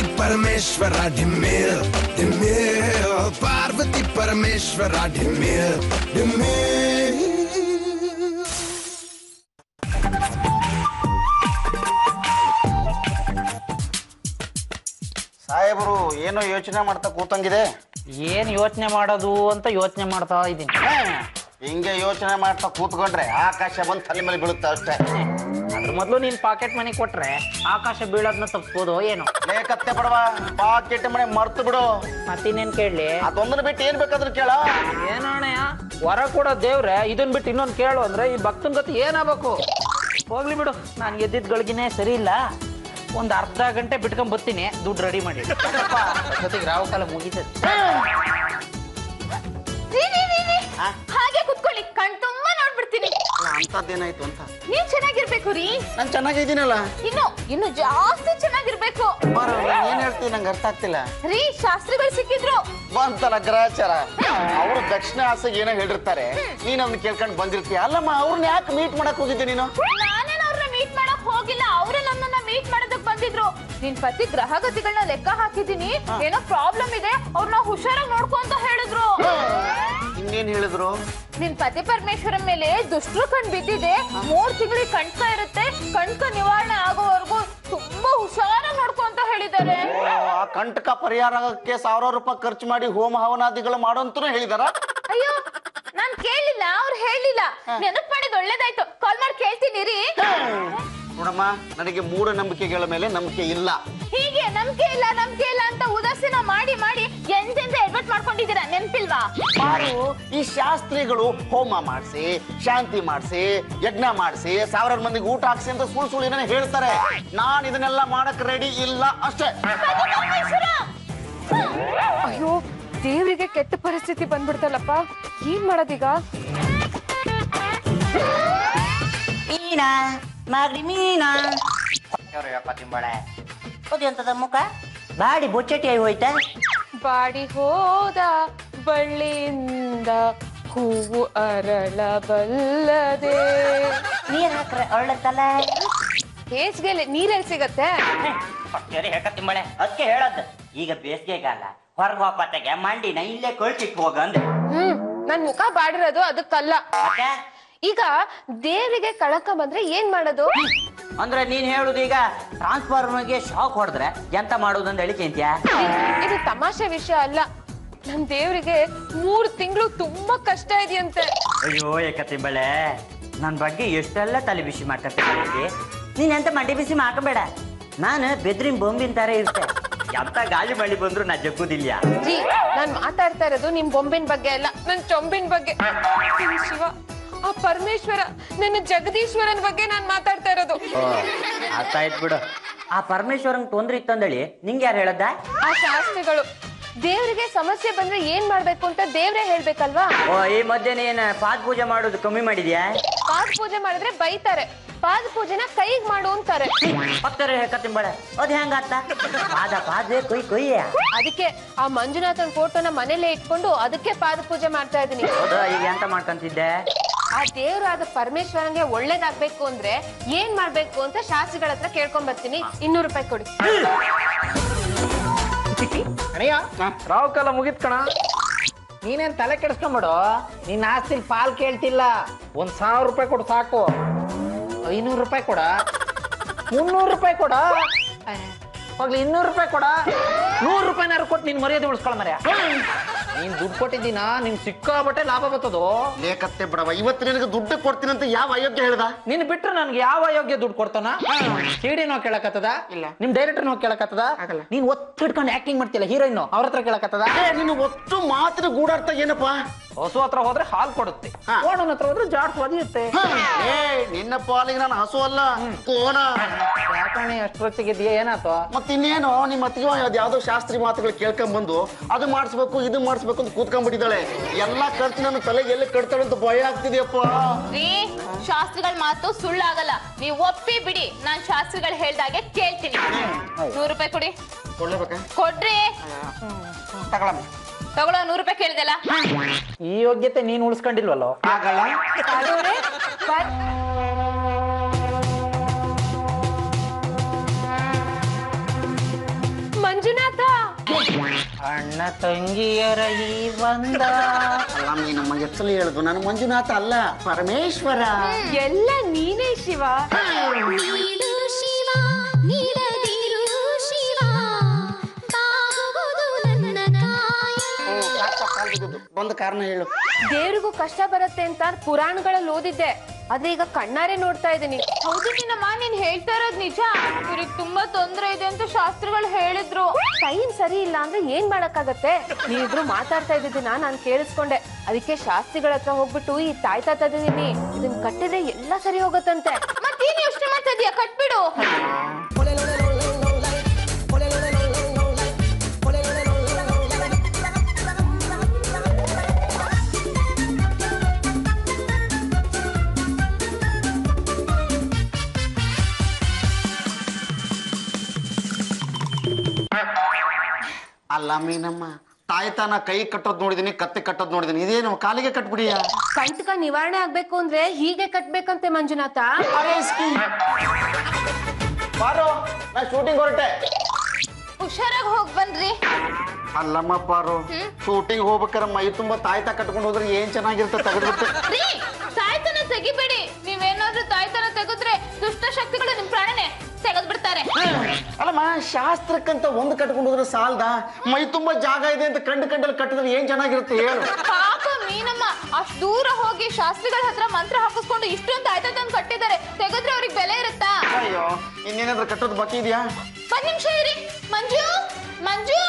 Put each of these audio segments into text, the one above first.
ಪಾರ್ವತಿ ಪರಮೇಶ್ವರ ಡಿಮ್ಮಿಲ್ ಡಿಮ್ಮಿಲ್ ಪಾರ್ವತಿ ಪರಮೇಶ್ವರ ಡಿಮ್ಮಿಲ್ ಡಿಮ್ಮಿಲ್ ಸಾಹೇಬರು ಏನೋ ಯೋಚನೆ ಮಾಡ್ತಾ ಕೂತಂಗಿದೆ? ಏನ್ ಯೋಚನೆ ಮಾಡೋದು ಅಂತ ಯೋಚನೆ ಮಾಡ್ತಾ ಇದ್ದೀನಿ. ಹಿಂಗೆ ಯೋಚನೆ ಮಾಡ್ತಾ ಕೂತ್ಕೊಂಡ್ರೆ ಆಕಾಶ ಬಂದು ತಲೆ ಮೇಲೆ ಬೀಳುತ್ತೆ ಅಷ್ಟೇ. ಮೊದಲು ನೀನ್ ಪಾಕೆಟ್ ಮನಿ ಕೊಟ್ರೆ ಆಕಾಶ ಬೀಳೋದ್ನ ತಪ್ಪಬಹುದು ಏನು. ಲೇಕತ್ತೆ ಬಡವ ಪಾಕೆಟ್ ಮನೆ ಮರ್ತು ಬಿಡು. ಮತ್ತಿನ್ನೇನ್ ಕೇಳಲಿ? ಅದೊಂದನ್ನ ಬಿಟ್ಟು ಏನ್ ಬೇಕಾದ್ರೂ ಕೇಳ. ಏನಣ್ಣಯ್ಯ? ವರ ಕೊಡೋ ದೇವ್ರೆ ಇದನ್ ಬಿಟ್ಟು ಇನ್ನೊಂದ್ ಕೇಳು ಅಂದ್ರೆ ಈ ಭಕ್ತನ್ ಗತಿ ಏನಾಗಬೇಕು? ಹೋಗ್ಲಿ ಬಿಡು ನಾನ್ ಗೆದ್ದಿದ್ ಗಳಿಗೆನೆ ಸರಿ ಇಲ್ಲ. ಒಂದ್ ಅರ್ಧ ಗಂಟೆ ಬಿಟ್ಕೊಂಡ್ ಬರ್ತೀನಿ ದುಡ್ಡು ರೆಡಿ ಮಾಡಿ. ಜೊತೆಗೆ ರಾಹುಕಾಲ ಮುಗಿತದೆ. ಅಂತದ್ದೇನಾಯ್ತು ಅಂತ? ನೀನ್ ಚೆನ್ನಾಗಿರ್ಬೇಕು ರೀ. ನಾನು ಚೆನ್ನಾಗಿದ್ದೀನಲ್ಲ? ಇನ್ನು ಇನ್ನು ಜಾಸ್ತಿ ಚೆನ್ನಾಗಿರ್ಬೇಕು. ಬಾರೋ ಏನ್ ಹೇಳ್ತೀನಿ ನಂಗೆ ಅರ್ಥ ಆಗ್ತಿಲ್ಲ. ರೀ ಶಾಸ್ತ್ರಿಗಳು ಸಿಕ್ಕಿದ್ರು. ಬಂತಲ್ಲ ಗ್ರಹಚಾರ. ಅವರು ದಕ್ಷಿಣ ಆಸೆಗೆ ಏನೋ ಹೇಳಿರ್ತಾರೆ. ನೀನ್ ಅವ್ನ ಕೇಳ್ಕೊಂಡ್ ಬಂದಿರ್ತೀಯ? ಅಲ್ಲಮ್ಮ ಅವ್ರನ್ನ ಯಾಕೆ ಮೀಟ್ ಮಾಡಕ್ ಹೋಗಿದ್ದೆ ನೀನು? ನಾನೇನ್ ಅವ್ರನ್ನ ಮೀಟ್ ಮಾಡಕ್ ಹೋಗಿಲ್ಲ. ಅವರೇ ನನ್ನನ್ನ ಮೀಟ್ ಮಾಡೋದಕ್ ಬಂದಿದ್ರು. ನಿನ್ ಪತಿ ಗ್ರಹಗತಿಗಳನ್ನ ಲೆಕ್ಕ ಹಾಕಿದ್ದೀನಿ. ಏನೋ ಪ್ರಾಬ್ಲಮ್ ಇದೆ. ಅವ್ರನ್ನ ಹುಷಾರಾಗಿ ನೋಡ್ಕೊ ಅಂತ ಹೇಳಿದ್ರು. ಇನ್ನೇನ್ ಹೇಳಿದ್ರು? ನಿನ್ ಪತಿ ಪರಮೇಶ್ವರ ಮೇಲೆ ದುಷ್ಟರು ಕಣ್ ಬಿದ್ದಿದೆ ಮೂರ್ ತಿಂಗಳಿಗೆ ಕಣ್ಕ ಇರುತ್ತೆ ಕಣ್ಕ ನಿವಾರಣೆ ಆಗೋವರೆಗೂ ತುಂಬಾ ಹುಷಾರ ನೋಡ್ಕೊ ಅಂತ ಹೇಳಿದ್ದಾರೆ ಆ ಕಂಟಕ ಪರಿಹಾರಕ್ಕೆ ಸಾವಿರಾರು ರೂಪಾಯಿ ಖರ್ಚು ಮಾಡಿ ಹೋಮ ಹವನಾದಿಗಳು ಮಾಡೋ ಅಂತಾನೂ ಹೇಳಿದಾರ? ಅಯ್ಯೋ ನಾನ್ ಕೇಳಿಲ್ಲ ಅವ್ರು ಹೇಳಿಲ್ಲ. ನೆನಪ್ ಮಾಡಿದ್ ಒಳ್ಳೇದಾಯ್ತು. ಕಾಲ್ ಮಾಡಿ ಕೇಳ್ತೀನಿ ರೀ ನೋಡಮ್ಮ ನನಗೆ ಮೂಢನಂಬಿಕೆಗಳ ಮೇಲೆ ನಂಬಿಕೆ ಇಲ್ಲ. ಹೀಗೆ ನಂಬಿಕೆ ಇಲ್ಲ ನಂಬಿಕೆ ಇಲ್ಲ ಅಂತ ಉದಾಸೀನ ಮಾಡಿ ಮಾಡಿ ಎಂತೆಂತ ಎಡ್ವರ್ಟ್ ಮಾಡ್ಕೊಂಡಿದ್ದೀರಾ? ನೆನ್ಪಿಲ್ವಾ? ಮಾರು ಈ ಶಾಸ್ತ್ರಿಗಳು ಹೋಮ ಮಾಡಿಸಿ ಶಾಂತಿ ಮಾಡಿಸಿ ಯಜ್ಞ ಮಾಡಿಸಿ ಸಾವಿರಾರು ಮಂದಿಗೆ ಊಟ ಹಾಕ್ಸಿ ಅಂತ ಸುಳ್ಳು ಸುಳ್ಳು ಏನೇನೋ ಹೇಳ್ತಾರೆ. ನಾನು ಇದನ್ನೆಲ್ಲ ಮಾಡಕ್ ರೆಡಿ ಇಲ್ಲ ಅಷ್ಟೇ. ಅಯ್ಯೋ ದೇವರಿಗೆ ಕೆಟ್ಟ ಪರಿಸ್ಥಿತಿ ಬಂದ್ಬಿಡ್ತಲ್ಲಪ್ಪ. ಏನ್ ಮಾಡೋದೀಗ? ಮೀನಾ ಮಾಗಡಿ ಮೀನಾ. ತಿಂಬಳೆ? ಎಂತದ ಮುಖ? ಬಾಡಿ ಬೊಚ್ಚಟಿ ಆಗಿ ಹೋಯ್ತಾ? ಬಾಡಿ ಹೋದ ಬಳ್ಳಿಯಿಂದ ಹೂವು ಅರಳಬಲ್ಲದೆ. ನೀರ್ ಹಾಕ್ರೆ ಅರಳತ್ತಲ್ಲ? ಹೇಸ್ಗೆಲೆ ನೀರಲ್ಲಿ ಸಿಗತ್ತೆ? ಹೇಕ ತಿಂಬಳೆ ಅದಕ್ಕೆ ಹೇಳದ್. ಈಗ ಬೇಸಿಗೆಗಾಲ ಹೊರಗೆ ಹೋಗಪ್ಪತ್ತಾಗೆ ಮಂಡಿನ ಇಲ್ಲೇ ಕಳ್ಸಿಟ್ ಹೋಗ ಹ್ಮ್ ನನ್ ಮುಖ ಬಾಡಿರೋದು ಅದಕ್ಕಲ್ಲ. ಈಗ ದೇವರಿಗೆ ಕಳಕ ಬಂದ್ರೆ ಏನ್ ಮಾಡೋದು? ಅಂದ್ರೆ ನೀನ್ ಹೇಳುದು ಈಗ ಟ್ರಾನ್ಸ್ಫಾರ್ಮರ್ಗೆ ಶಾಕ್ ಹೊಡೆದ್ರೆ ಎಂತ ಮಾಡುದಂತ ಹೇಳಿ ಕೇಂತ್ಯಾ? ಇದು ತಮಾಷೆ ವಿಷಯ ಅಲ್ಲ. ನಮ್ ದೇವ್ರಿಗೆ ಮೂರ್ ತಿಂಗಳು ತುಂಬಾ ಕಷ್ಟ ಇದೆಯಂತೆ. ಅಯ್ಯೋ ಏಕತಿಂಬಳೆ ನನ್ ಬಗ್ಗೆ ಎಷ್ಟೆಲ್ಲ ತಲೆ ಬಿಸಿ ಮಾಡ್ಕೊತೀನಿ ನೀನ್ ಎಂತ ಮಂಡಿ ಬಿಸಿ ಮಾಡ್ಕೋಬೇಡ. ನಾನು ಬೆದ್ರಿನ ಬೊಂಬಿನ ತರ ಇರ್ತೆ ಎಂತ ಗಾಳಿ ಮಳಿ ಬಂದ್ರು ನಾ ಜಗ್ಗುದಿಲ್ಲ. ಜಿ ನಾನ್ ಮಾತಾಡ್ತಾ ಇರೋದು ನಿಮ್ ಬೊಂಬಿನ ಬಗ್ಗೆ ಅಲ್ಲ ನನ್ ಚೊಂಬಿನ ಬಗ್ಗೆ. ಶಿವ. ಆ ಪರಮೇಶ್ವರ ನನ್ನ ಜಗದೀಶ್ವರನ್ ಬಗ್ಗೆ ನಾನ್ ಮಾತಾಡ್ತಾ ಇರೋದು. ಅರ್ಥ ಆಯ್ತು ಬಿಡು. ಆ ಪರಮೇಶ್ವರನ್ ತೊಂದ್ರೆ ಇತ್ತಂದೇಳಿ ನಿಂಗೆ ಯಾರು ಹೇಳದ್ದ? ಆ ಶಾಸ್ತ್ರಿಗಳು ದೇವ್ರಿಗೆ ಸಮಸ್ಯೆ ಬಂದ್ರೆ ಏನ್ ಮಾಡ್ಬೇಕು ಅಂತ ದೇವ್ರೇ ಹೇಳ್ಬೇಕಲ್ವಾ? ಓ ಈ ಮಧ್ಯೆ ನೀನ್ ಪಾದ ಪೂಜೆ ಮಾಡೋದು ಕಮ್ಮಿ ಮಾಡಿದ್ಯಾ? ಪಾದ ಪೂಜೆ ಮಾಡಿದ್ರೆ ಬೈತಾರೆ. ಪಾದ ಪೂಜೆನ ಕೈಗ್ ಮಾಡು ಅಂತಾರೆ. ಪಕ್ಕರೆ ಕತ್ತಿಂಬಳ ಅದ್ ಹೆಂಗಾತ ಪಾದ ಪಾದ ಕೊಯ್ ಕೊಯ್ಯ. ಅದಕ್ಕೆ ಆ ಮಂಜುನಾಥನ್ ಫೋಟೋನ ಮನೇಲೆ ಇಟ್ಕೊಂಡು ಅದಕ್ಕೆ ಪಾದ ಪೂಜೆ ಮಾಡ್ತಾ ಇದೀನಿ ಹೌದಾ ಈಗ ಎಂತ ಮಾಡ್ಕೊಂತಿದ್ದೆ? ಆ ದೇವರಾದ ಪರಮೇಶ್ವರಂಗೆ ಒಳ್ಳೇದಾಗ್ಬೇಕು ಅಂದ್ರೆ ಏನ್ ಮಾಡ್ಬೇಕು ಅಂತ ಶಾಸ್ತ್ರಿಗಳ ಹತ್ರ ಕೇಳ್ಕೊಂಡ್ ಬರ್ತೀನಿ. ಇನ್ನೂರು ರೂಪಾಯಿ ಕೊಡಿ. ರಾವ್ ಕಾಲ ಮುಗಿತ್ ಕಣ ನೀನೇನ್ ತಲೆ ಕೆಡಿಸ್ಕೊಂಬಿಡು? ನಿನ್ನ ಆಸ್ತಿಲ್ ಪಾಲ್ ಕೇಳ್ತಿಲ್ಲ. ಒಂದ್ ಸಾವಿರ ರೂಪಾಯಿ ಕೊಡು ಸಾಕು. ಐನೂರು ರೂಪಾಯಿ ಕೊಡ. ಮುನ್ನೂರು ರೂಪಾಯಿ ಕೊಡ. ಹೋಗ್ಲಿ ಇನ್ನೂರು ರೂಪಾಯಿ ಕೊಡ. ನೂರು ರೂಪಾಯಿನಾರು ಕೊಟ್ಟು ನೀನ್ ಮರ್ಯಾದೆ ಉಳಿಸ್ಕೊಳ ಮರ್ಯ. ನೀನ್ ದುಡ್ಡು ಕೊಟ್ಟಿದ್ದೀನ? ನಿನ್ ಸಿಕ್ಕಾಬಟ್ಟೆ ಲಾಭ ಬರ್ತದೋ? ಲೇಖತ್ತೆ ಬಿಡವ ಇವತ್ತು ನಿನಗೆ ದುಡ್ಡು ಕೊಡ್ತೀನಿ ಅಂತ ಯಾವ ಅಯೋಗ್ಯ ಹೇಳ್ದ? ನಿನ್ ಬಿಟ್ರೆ ನನ್ಗೆ ಯಾವ ಅಯೋಗ್ಯ ದುಡ್ಡು ಕೊಡ್ತಾನ? ಸಿಡಿ ನೋ ಕೇಳಕತ್ತದ? ಇಲ್ಲ. ನಿಮ್ ಡೈರೆಕ್ಟರ್ ನೋ ಕೇಳಕತ್ತದ? ಆಗಲ್ಲ. ನೀನ್ ಒತ್ತಿಟ್ಕೊಂಡು ಆಕ್ಟಿಂಗ್ ಮಾಡ್ತಿಲ್ಲ ಹೀರೋಯಿನ್ ಅವ್ರ ಹತ್ರ ಕೇಳಕತ್ತದ? ನಿನ್ನ ಒಟ್ಟು ಮಾತ್ರ ಗೂಡಾರ್ಥ ಏನಪ್ಪ? ಹಸು ಹತ್ರ ಹೋದ್ರೆ ಹಾಲ್ ಕೊಡುತ್ತೆ. ಕೋಣನ ಹತ್ರ ಹೋದ್ರೆ ಜಾಡ್ ಒದಿಯುತ್ತೆ ಏ ನಿನ್ನ ಪಾಲಿಗೆ ನಾನು ಹಸು ಅಲ್ಲ ಕೋಣ. ಯಾಕಣೆ ಅಷ್ಟು ರೊಚ್ಚಿಗಿದ್ಯಾ ಏನಾತು ಮತ್ತಿನ್ನೇನು ನಿಮ್ಮ ಅತ್ತಿಗೆ ಅದ್ ಯಾವ್ದೋ ಶಾಸ್ತ್ರಿ ಮಾತುಗಳು ಕೇಳ್ಕೊಂಡ್ ಬಂದು ಅದು ಮಾಡಿಸ್ಬೇಕು ಇದು ಮಾಡಿಸ್ಬೇಕು ಅಂತ ಕೂತ್ಕೊಂಡ್ಬಿಟ್ಟಿದ್ದಾಳೆ. ಎಲ್ಲಾ ಖರ್ಚು ನನ್ನ ತಲೆಗೆ ಎಲ್ಲಿ ಕಟ್ತಾಳೆ ಅಂತ ಭಯ ಆಗ್ತಿದೆಯಪ್ಪ. ರೀ ಶಾಸ್ತ್ರಿಗಳ ಮಾತು ಸುಳ್ಳಾಗಲ್ಲ. ನೀವು ಒಪ್ಪಿ ಬಿಡಿ. ನಾನ್ ಶಾಸ್ತ್ರಿಗಳು ಹೇಳ್ದಾಗೆ ಕೇಳ್ತೀನಿ. ನೂರು ರೂಪಾಯಿ ಕೊಡಿ. ಕೊಡ್ರಿ. ತಗೊಳಮ್ಮ. ತಗೊಳ್ಳೋ ನೂರು ರೂಪಾಯಿ ಕೇಳಿದೆಲ್ಲ. ಈ ಯೋಗ್ಯತೆ ನೀನ್ ಉಳಿಸ್ಕೊಂಡಿಲ್ವಲ್ಲೋ? ಆಗಲ್ಲ. ಅಣ್ಣ ತಂಗಿಯರ ಈ ಬಂದ. ಅಲ್ಲ ಮೀನಮ್ಮ ಎತ್ತಲು ಹೇಳುದು. ನಾನು ಮಂಜುನಾಥ ಅಲ್ಲ ಪರಮೇಶ್ವರ. ಎಲ್ಲ ನೀನೇ ಶಿವ. ಒಂದು. ಬಂದ ಕಾರಣ ಹೇಳು. ದೇವ್ರಿಗೂ ಕಷ್ಟ ಬರುತ್ತೆ ಅಂತ ಪುರಾಣಗಳಲ್ಲಿ ಓದಿದ್ದೆ. ಆದ್ರೆ ಈಗ ಕಣ್ಣಾರೆ ನೋಡ್ತಾ ಇದ್ದೀನಿ. ಹೌದು ನಿನ್ನಮ್ಮ ನೀನ್ ಹೇಳ್ತಾ ಇರೋದ್ ನಿಜ. ಇವ್ರಿಗೆ ತುಂಬಾ ತೊಂದ್ರೆ ಇದೆ ಅಂತ ಶಾಸ್ತ್ರಗಳು ಹೇಳಿದ್ರು. ಟೈಮ್ ಸರಿ ಇಲ್ಲ ಅಂದ್ರೆ ಏನ್ ಮಾಡಕ್ಕಾಗತ್ತೆ? ನೀವಿಬ್ರು ಮಾತಾಡ್ತಾ ಇದ್ದಿದ್ದೀನ? ನಾನ್ ಕೇಳಿಸ್ಕೊಂಡೆ. ಅದಕ್ಕೆ ಶಾಸ್ತ್ರಿಗಳ ಹತ್ರ ಹೋಗ್ಬಿಟ್ಟು ಈ ತಾಯ್ತಾ ತಂದಿದ್ದೀನಿ ಇದನ್ ಕಟ್ಟಿದ್ರೆ ಎಲ್ಲ ಸರಿ ಹೋಗತ್ತಂತೆ. ಮತ್ತೇನ್ ಯೋಚನೆ ಮಾಡ್ತಾ ಇದೀಯ? ಕಟ್ಬಿಡು. ಅಲ್ಲ ಮೀನಮ್ಮ. ತಾಯ್ತಾನ ಕೈ ಕಟ್ಟೋದ್ ನೋಡಿದೀನಿ ಕತ್ತೆ ಕಟ್ಟೋದ್ ನೋಡಿದೀನಿ. ಇದೇನು ಕಾಲಿಗೆ ಕಟ್ಬಿಡಿಯ? ಕಂಟಕ ನಿವಾರಣೆ ಆಗ್ಬೇಕು ಅಂದ್ರೆ ಹೀಗೆ ಕಟ್ಬೇಕಂತೆ ಮಂಜುನಾಥ. ಬಾರೋ ನಾ ಶೂಟಿಂಗ್ ಹೊರಟೆ. ಹುಷಾರಾಗಿ ಹೋಗ್ ಬನ್ರಿ. ಅಲ್ಲಮ್ಮ ಪಾರು ಶೂಟಿಂಗ್ ಹೋಗ್ಬೇಕಾರ ಮೈ ತುಂಬಾ ತಾಯ್ತಾ ಕಟ್ಕೊಂಡು ಹೋದ್ರೆ ಏನ್ ಚೆನ್ನಾಗಿರುತ್ತೆ ತೆಗೆದ್ಬಿಟ್ಟು. ರೀ ತಾಯ್ತನ ತೆಗಿಬೇಡಿ. ಅಲ್ಲಮ್ಮ ಶಾಸ್ತ್ರಕ್ಕಂತ ಒಂದು ಕಟ್ಕೊಂಡು ಹೋದ್ರೆ ಸಾಲ್ದ? ಮೈ ತುಂಬಾ ಜಾಗ ಇದೆ ಅಂತ ಕಂಡು ಕಂಡಲ್ಲಿ ಕಟ್ಟಿದ್ರೆ ಏನ್ ಚೆನ್ನಾಗಿರುತ್ತೆ ಹೇಳು. ಪಾಪ ಮೀನಮ್ಮ ಅಷ್ಟು ದೂರ ಹೋಗಿ ಶಾಸ್ತ್ರಿಗಳ ಹತ್ರ ಮಂತ್ರ ಹಾಕಿಸ್ಕೊಂಡು ಇಷ್ಟೊಂದು ಆಯ್ತಾ ತಂದು ಕಟ್ಟಿದ್ದಾರೆ. ತೆಗೆದ್ರೆ ಅವ್ರಿಗೆ ಬೆಲೆ ಇರುತ್ತಾ? ಅಯ್ಯೋ ಇನ್ನೇನಾದ್ರೂ ಕಟ್ಟೋದು ಬಾಕಿ ಇದೆಯಾ? ಒಂದ್ ನಿಮಿಷ ಇರಿ. ಮಂಜು ಮಂಜು.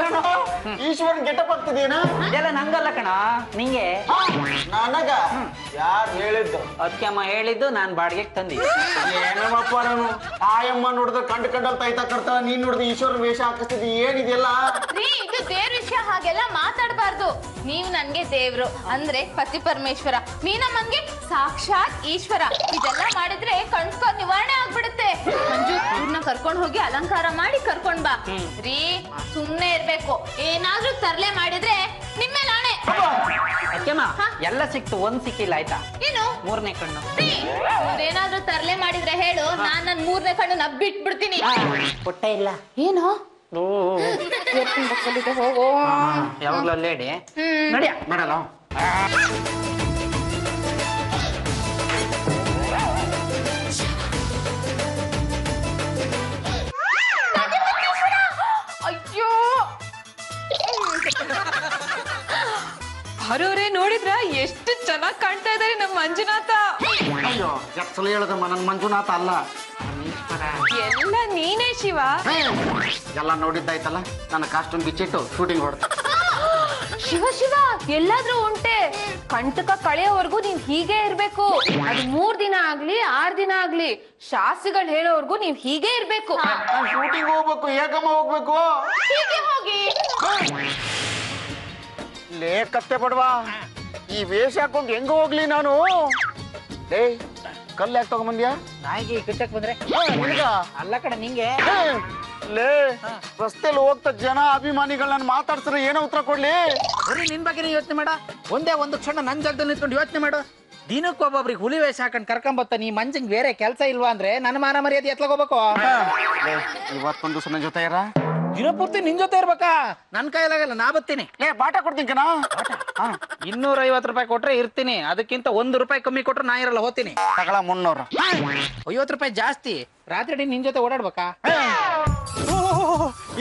ಏನೋ? ಈಶ್ವರನ್ ಗೆಟಪ್ ಆಗ್ತಿದೇನಾ ಇದೆಲ್ಲ ನಂಗಲ್ಲ ಕಣ ನಿಂಗೆ? ನನಗ? ಯಾರು ಹೇಳಿದ್ದು? ಅದಕ್ಕೆಮ್ಮ ಹೇಳಿದ್ದು ನಾನ್ ಬಾಡಿಗೆಗೆ ತಂದಿ ಏನಮ್ಮಪ್ಪ ನಾನು? ಆಯಮ್ಮ ನೋಡಿದ್ರೆ ಕಂಡು ಕಂಡಲ್ಲಿ ತಾಯ್ತಾ ಕಟ್ತಾಳ ನೀನ್ ನೋಡಿದ್ರೆ ಈಶ್ವರನ್ ವೇಷ ಹಾಕಿಸ್ತಿದ್ದಿ ಏನಿದೆಯಲ್ಲ? ರೀ ಇದು ದೇವ್ರ ವಿಷಯ ಹಾಗೆಲ್ಲ ಮಾತಾಡಬಾರ್ದು. ನೀವು ನನ್ಗೆ ದೇವ್ರು ಅಂದ್ರೆ ಪತಿ ಪರಮೇಶ್ವರ. ನೀನಮ್ಮಂಗೆ ಸಾಕ್ಷಾತ್ ಈಶ್ವರ. ಇದೆಲ್ಲ ಮಾಡಿದ್ರೆ ಕಣ್ಕ ನಿವಾರಣೆ ಆಗ್ಬಿಡುತ್ತೆ. ಮಂಜು ಇವ್ರನ್ನ ಕರ್ಕೊಂಡ್ ಹೋಗಿ ಅಲಂಕಾರ ಮಾಡಿ ಕರ್ಕೊಂಡ್ ಬಾ. ರೀ ಸುಮ್ನೆ ಇರ್ಬೇಕು. ಏನಾದ್ರೂ ತರ್ಲೆ ಮಾಡಿದ್ರೆ ನಿಮ್ಮ ನಾಣೆ ಅಕ್ಕಮ್ಮ ಎಲ್ಲ ಸಿಕ್ತು ಒಂದ್ ಸಿಕ್ಕಿಲ್ಲ ಆಯ್ತಾ? ಏನು? ಮೂರನೇ ಕಣ್ಣು. ಏನಾದ್ರೂ ತರ್ಲೆ ಮಾಡಿದ್ರೆ ಹೇಳು ನಾನ್ ನನ್ ಮೂರನೇ ಕಣ್ಣು ನಬ್ಬಿಟ್ಬಿಡ್ತೀನಿ. ಹೊಟ್ಟೆ ಇಲ್ಲ. ಏನು? ಹೋಗೋ. ಯಾವಾಗ್ಲೂ ಲೇಡಿ ನಡಿಯ ಮಾಡಲ್ಲ. ಬರೋರೆ ನೋಡಿದ್ರ ಎಷ್ಟು ಚೆನ್ನಾಗಿ ಕಾಣ್ತಾ ಇದಾರೆ ನಮ್ಮ ಮಂಜುನಾಥ. ಅಯ್ಯೋ ಎತ್ತಲು ಹೇಳದಮ್ಮ? ನನ್ ಮಂಜುನಾಥ ಅಲ್ಲ. ಎಲ್ಲ ನೀನೇ ಶಿವ. ಎಲ್ಲ ನೋಡಿದ್ದಾಯ್ತಲ್ಲ? ನನ್ನ ಕಾಸ್ಟ್ಯೂಮ್ ಬಿಚ್ಚಿಟ್ಟು ಶೂಟಿಂಗ್ ಹೊಡ್ತ ಶಿವ ಶಿವ ಎಲ್ಲಾದ್ರೂ ಉಂಟೆ. ಕಂಟಕ ಕಳೆಯೋವರೆಗೂ ನೀವ್ ಹೀಗೆ ಇರ್ಬೇಕು. ಅದು ಮೂರ್ ದಿನ ಆಗ್ಲಿ ಆರ್ ದಿನ ಆಗ್ಲಿ ಶಾಸಿಗಳು ಹೇಳೋವರೆಗೂ ನೀವ್ ಹೀಗೆ ಇರ್ಬೇಕು. ನಾನು ಶೂಟಿಂಗ್ ಹೋಗ್ಬೇಕು ಏಕಮ್ಮ ಹೋಗ್ಬೇಕು. ಹೀಗೆ ಹೋಗಿ. ಲೇ ಕತ್ತೆ ಬಡವಾ. ಈ ವೇಷ ಹಾಕೊಂಡು ಹೆಂಗ ಹೋಗ್ಲಿ ನಾನು? ಲೇ ಕಲ್ಲು ಯಾಕೆ ತಗೊಂಬಂದ್ಯಾ? ನಾಯಿಗೆ ಕಿಟ್ಟಕ್ ಬಂದ್ರೆ ಅಲ್ಲ ಕಡೆ ನಿಂಗೆ? ಲೇ ರಸ್ತೆಯಲ್ಲಿ ಹೋಗ್ತಾ ಜನ ಅಭಿಮಾನಿಗಳನ್ನ ಮಾತಾಡ್ಸಿದ್ರೆ ಏನೋ ಉತ್ತರ ಕೊಡ್ಲಿ? ಬರೀ ನಿನ್ ಬಗ್ಗೆ ಯೋಚನೆ ಮಾಡ. ಒಂದೇ ಒಂದು ಕ್ಷಣ ನನ್ ಜಾಗದಲ್ಲಿ ನಿಂತ್ಕೊಂಡು ಯೋಚನೆ ಮಾಡು. ದಿನಕ್ಕೊಬ್ಬೊಬ್ರಿಗೆ ಹುಲಿ ವೇಷ ಹಾಕೊಂಡು ಕರ್ಕೊಂಬತ್ತ ನೀ ಮಂಜಂಗ್ ಬೇರೆ ಕೆಲಸ ಇಲ್ವಾ ಅಂದ್ರೆ ನನ್ನ ಮಾನ ಮರ್ಯಾದೆ ಎತ್ಲಾಗೋಬೇಕು ಹೋಗಬೇಕು. ಇವತ್ತೊಂದು ಸುಮ್ಮನೆ ನನ್ನ ಜೊತೆ ಇರ. ದಿನ ಪೂರ್ತಿ ನಿನ್ ಜೊತೆ ಇರ್ಬೇಕಾ? ನನ್ ಕೈಲಾಗಲ್ಲ ನಾ ಬತ್ತೀನಿ ಏ ಬಾಟ ಕೊಡ್ತೀನಿ ಕಣ. ಇನ್ನೂರ ಐವತ್ತು ರೂಪಾಯಿ ಕೊಟ್ರೆ ಇರ್ತೀನಿ. ಅದಕ್ಕಿಂತ ಒಂದು ರೂಪಾಯಿ ಕಮ್ಮಿ ಕೊಟ್ರೆ ನಾ ಇರಲ್ಲ ಹೋಗ್ತೀನಿ. ತಗಳ ಮುನ್ನೂರು. ಐವತ್ತು ರೂಪಾಯಿ ಜಾಸ್ತಿ. ರಾತ್ರಿ ನಿನ್ ಜೊತೆ ಓಡಾಡ್ಬೇಕಾ?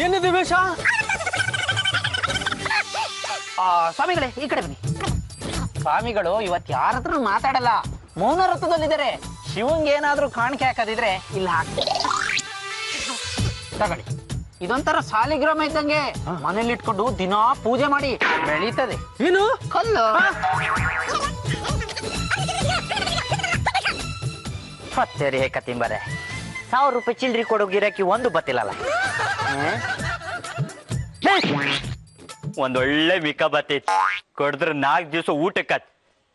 ಏನಿದೆ ವೇಷ? ಆ, ಸ್ವಾಮಿಗಳೇ ಈ ಕಡೆ ಬನ್ನಿ. ಸ್ವಾಮಿಗಳು ಇವತ್ತು ಯಾರ ಹತ್ರ ಮಾತಾಡಲ್ಲ. ಮೌನ ರಥದಲ್ಲಿದ್ದಾರೆ. ಶಿವಂಗೆ ಏನಾದ್ರೂ ಕಾಣಿಕೆ ಹಾಕೋದಿದ್ರೆ ಇಲ್ಲ ಹಾಕಿ ತಗೊಳ್ಳಿ. ಇದೊಂಥರ ಸಾಲಿಗ್ರಾಮ ಇದ್ದಂಗೆ ಮನೇಲಿ ಇಟ್ಕೊಂಡು ದಿನಾ ಪೂಜೆ ಮಾಡಿ ಬೆಳೀತದೆ. ಏನು? ಕಲ್ಲು. ಸರಿ ಹೇ ತಿಂಬರೆ. ಸಾವಿರ ರೂಪಾಯಿ ಚಿಲ್ರಿ ಕೊಡೋ ಗಿರಾಕಿ ಒಂದು ಬತ್ತಿಲ್ಲಲ್ಲ ಒಂದೊಳ್ಳೆ ಮಿಕ ಬತ್ತೈತಿ ಕೊಡಿದ್ರೆ ನಾಲ್ಕು ದಿವಸ ಊಟಕ್ಕೆ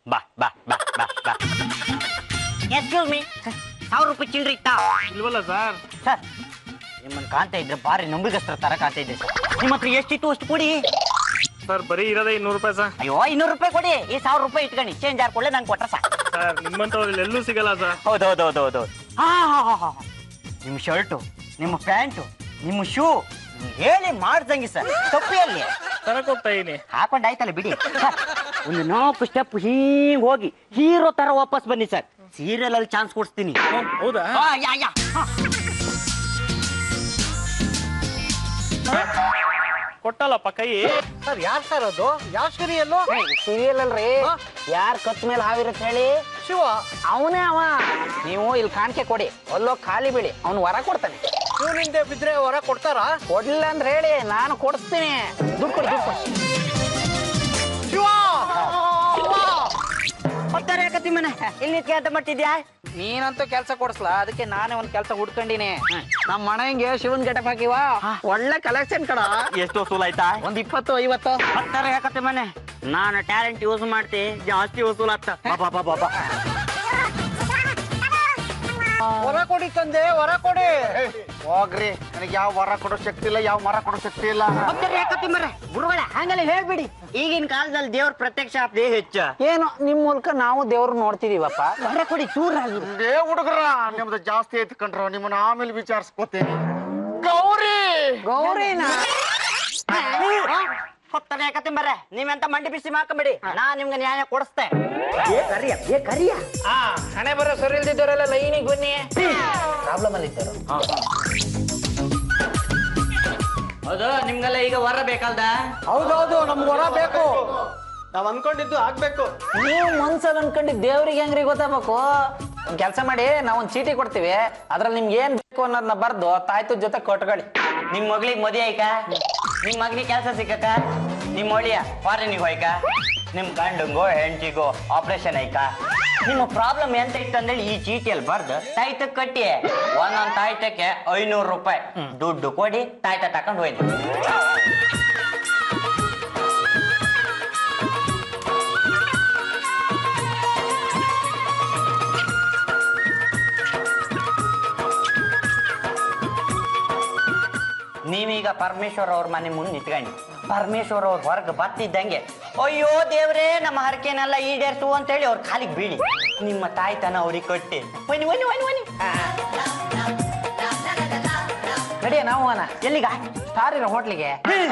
ಬಾ ಬಾ ಬಾ ಬಾ ಬಾ. ಸಾವಿರ ರೂಪಾಯಿ ಚಿಲ್ರಿ ಇತ್ತ? ಇಲ್ವಲ್ಲ ಸರ್. ಸರ್ ನಿಮ್ಮನ್ನ ಕಾಣ್ತಾ ಇದ್ರೆ ಬಾರಿ ನಂಬಿಗಸ್ತರ ತರ ಕಾಣ್ತಾ ಇದೆ ಸರ್. ನಿಮ್ಮ ಹತ್ರ ಎಷ್ಟಿತ್ತು ಅಷ್ಟು ಕೊಡಿ. ಸರ್ ಬರೀ ಇರೋದೇ ಇನ್ನೂರು ರೂಪಾಯಿ ಸರ್. ಅಯ್ಯೋ ಇನ್ನೂರು ರೂಪಾಯಿ ಕೊಡಿ. ಈ ಸಾವಿರ ರೂಪಾಯಿ ಇಟ್ಕೊಂಡು ಚೇಂಜ್ ಹಾಕೊಳ್ಳೆ ನಂಗೆ ಕೊಟ್ರ ಸಾಕು. ಸರ್ ನಿಮ್ಮಂಥವ್ರಲ್ಲಿ ಎಲ್ಲೂ ಸಿಗಲ್ಲ ಸರ್. ಹೌದು ಹೌದು ಹೌದು ಹೌದು ಹಾ ಹಾ ಹಾ ಹಾ ನಿಮ್ಮ ಶರ್ಟು ನಿಮ್ಮ ಪ್ಯಾಂಟು ನಿಮ್ಮ ಶೂ ಹೇಳಿ ಮಾಡ್ದಂಗೆ ಸರ್. ತಪ್ಪು ಎಲ್ಲಿ? ತರಕ್ ಹೋಗ್ತಾ ಇದೀನಿ. ಹಾಕೊಂಡಾಯ್ತಲ್ಲ ಬಿಡಿ. ಸರ್, ಒಂದು ನಾಲ್ಕು ಸ್ಟೆಪ್ ಹೀಗೆ ಹೋಗಿ ಹೀರೋ ತರ ವಾಪಸ್ ಬನ್ನಿ ಸರ್. ಸೀರಿಯಲ್ ಅಲ್ಲಿ ಚಾನ್ಸ್ ಕೊಡ್ತೀನಿ ಹೌದಾ? ಆ, ಯಾ, ಯಾ. ಹ. ಕೊಟ್ಟಲ್ಲಪ್ಪ ಕೈ. ಸರ್ ಯಾರ್ ಸರ್ ಅದು? ಯಾವ ಸೀರಿಯಲ್ ಸೀರಿಯಲ್ ಅಲ್ರಿ ಯಾರ್ ಕತ್ ಮೇಲೆ ಹಾವಿರತ್ ಹೇಳಿ? ಶಿವ. ಅವನೇ ಅವ. ನೀವು ಇಲ್ಲಿ ಕಾಣಿಕೆ ಕೊಡಿ. ಅಲ್ಲೋ ಖಾಲಿ ಬಿಡಿ ಅವ್ನು ವರ ಕೊಡ್ತಾನೆ. ಶಿವನಿಂದ ಬಿದ್ರೆ ವರ ಕೊಡ್ತಾರ? ಕೊಡ್ಲಿಲ್ಲ ಅಂದ್ರೆ ಹೇಳಿ ನಾನು ಕೊಡಿಸ್ತೀನಿ. ದುಡ್ಡು ಕೊಡಿ ದುಡ್ಡು ಕೊಡಿ. ಶಿವ! ಹೋಗ್ತಾರೆ ಯಾಕತ್ತಿ ಮನೆ? ಇಲ್ಲಿ ನಿಂತ್ಕೊಂತ ಮಟ್ಟಿದ್ಯಾ ನೀನಂತೂ ಕೆಲಸ ಕೊಡ್ಸ್ಲಾ ಅದಕ್ಕೆ ನಾನೇ ಒಂದ್ ಕೆಲಸ ಹುಡ್ಕೊಂಡಿನಿ. ನಮ್ಮ ಮನೆಗೆ ಶಿವನ್ ಗೆಟಪ್ ಹಾಕಿವ. ಒಳ್ಳೆ ಕಲೆಕ್ಷನ್ ಕಡ ಎಷ್ಟು ವಸೂಲ್ ಆಯ್ತಾ? ಒಂದ್ ಇಪ್ಪತ್ತು ಐವತ್ತು. ಹತ್ತಾರೆ ಯಾಕತ್ತೆ ಮನೆ? ನಾನು ಟ್ಯಾಲೆಂಟ್ ಯೂಸ್ ಮಾಡ್ತಿ ಜಾಸ್ತಿ ವಸೂಲ್ ಆಗ್ತಾ. ಬಾ ಬಾ ಬಾ ಬಾ ವರ ಕೊಡಿ ತಂದೆ ಹೊರ ಕೊಡಿ. ಹೋಗ್ರಿ. ನನಗೆ ಯಾವ ವರ ಕೊಡೋ ಶಕ್ತಿ ಇಲ್ಲ ಯಾವ ಮರ ಕೊಡೋ ಶಕ್ತಿ ಇಲ್ಲ. ಗುರುಗಳ ಯಾಕತ್ತೇ ಮರೆ ಗುರುಗಳೇ ಹಂಗಲ್ಲ ಹೇಳ್ಬಿಡಿ. ಈಗಿನ ಕಾಲದಲ್ಲಿ ದೇವ್ರ ಪ್ರತ್ಯಕ್ಷ ಆಗ್ತದೆ ಹೆಚ್ಚು. ಏನು ನಿಮ್ ಮೂಲಕ ನಾವು ದೇವ್ರ ನೋಡ್ತಿದೀವಪ್ಪ? ವರ ಕೊಡಿ ಚೂರ್ ಆಗಿ ಏ ಹುಡುಗರ ನಿಮ್ದು ಜಾಸ್ತಿ ಐತಿ ಕಂಡ್ರು ನಿಮ್ಮನ್ನ ಆಮೇಲೆ ವಿಚಾರಿಸ್ಕೋತೇನೆ. ಗೌರಿ! ಗೌರಿನ? ಹೋಗ್ತಾರೆ ಯಾಕತ್ತೆ ಮರೆ ನೀವೆಂತ ಮಂಡಿ ಬಿಸಿ ಮಾಡ್ಕೊಂಬಿಡಿ ನಾ ನಿಮ್ಗೆ ನ್ಯಾಯ ಕೊಡಿಸ್ತೆ ಏ ಕರಿಯ ಏ ಕರಿಯ. ಆ ಹಣೆ ಬರೋ ಸರಿ ಇಲ್ದಿದ್ದವರೆಲ್ಲ ಲೈನಿಗೆ ಬನ್ನಿ. ಪ್ರಾಬ್ಲಮ್ ಅಲ್ಲಿ ಇದ್ದರು ಹೌದು ನಿಮ್ಗೆಲ್ಲ ಈಗ ವರ ಬೇಕಲ್ದ? ಹೌದೌದು ನಮ್ಗೆ ವರ ಬೇಕು. ನಾವ್ ಅನ್ಕೊಂಡಿದ್ದು ಆಗ್ಬೇಕು. ನೀವು ಮನ್ಸಲ್ಲಿ ಅನ್ಕೊಂಡಿದ್ ದೇವ್ರಿಗೆ ಹೆಂಗ್ರಿ ಗೊತ್ತಾಗಬೇಕು? ಒಂದ್ ಕೆಲಸ ಮಾಡಿ ನಾವ್ ಒಂದ್ ಚೀಟಿ ಕೊಡ್ತೀವಿ. ಅದ್ರಲ್ಲಿ ನಿಮ್ಗೆ ಏನ್ ಬೇಕು ಅನ್ನೋದನ್ನ ಬರ್ದು ತಾಯ್ತು ಜೊತೆ ಕೊಟ್ಕೊಳ್ಳಿ. ನಿಮ್ ಮಗಳಿಗೆ ಮದುವೆ ಆಯ್ಕ? ನಿಮ್ ಮಗನಿಗೆ ಕೆಲಸ ಸಿಕ್ಕಕ್ಕ ನಿಮ್ ಒಳಿಯ ಫಾರಿನಿಗೆ ಹೋಯ್ಕ? ನಿಮ್ ಗಂಡಂಗೋ, ಹೆಂಡತಿಗೋ ಆಪರೇಷನ್ ಐಕ? ನಿಮ್ಮ ಪ್ರಾಬ್ಲಮ್ ಎಂತ ಇತ್ತು ಅಂದೇಳಿ ಈ ಚೀಟಿಯಲ್ಲಿ ಬರ್ದು ತಾಯ್ತ ಕಟ್ಟಿ. ಒಂದೊಂದ್ ತಾಯ್ತಕ್ಕೆ ಐನೂರು ರೂಪಾಯಿ ದುಡ್ಡು ಕೊಡಿ, ತಾಯ್ತ ತಕೊಂಡ್ ಹೋಯ್ತು ಪರಮೇಶ್ವರ್ ಅವ್ರ ಮನೆ ಮುಂದೆ ನಿಂತ್ಕೊಂಡು. ಪರಮೇಶ್ವರ ಅವ್ರ ಹೊರಗೆ ಬತ್ತಿದ್ದಂಗೆ ಅಯ್ಯೋ ದೇವ್ರೇ ನಮ್ಮ ಹರಕೆನೆಲ್ಲ ಈಡೇರ್ಸು ಅಂತೇಳಿ ಅವ್ರ ಕಾಲಿಗೆ ಬೀಳಿ. ನಿಮ್ಮ ತಾಯ್ತನ ಅವ್ರಿಗೆ ಕೊಟ್ಟಿ. ಬನ್ನಿ ಬನ್ನಿ ಬನ್ನಿ ಬನ್ನಿ ನಡಿಯ ನಾವು ಅನ ಎಲ್ಲಿಗ? ಇರೋ ಹೋಟ್ಲಿಗೆ. ಅಲ್ಲ